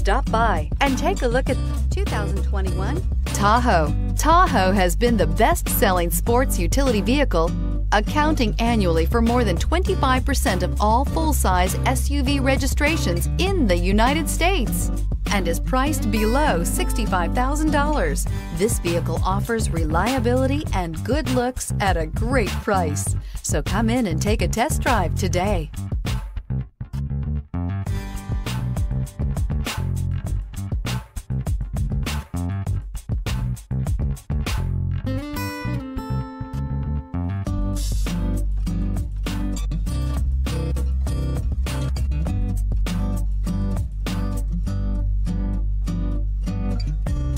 Stop by and take a look at 2021 Tahoe. Tahoe has been the best selling sports utility vehicle, accounting annually for more than 25% of all full size SUV registrations in the United States and is priced below $65,000. This vehicle offers reliability and good looks at a great price. So come in and take a test drive today.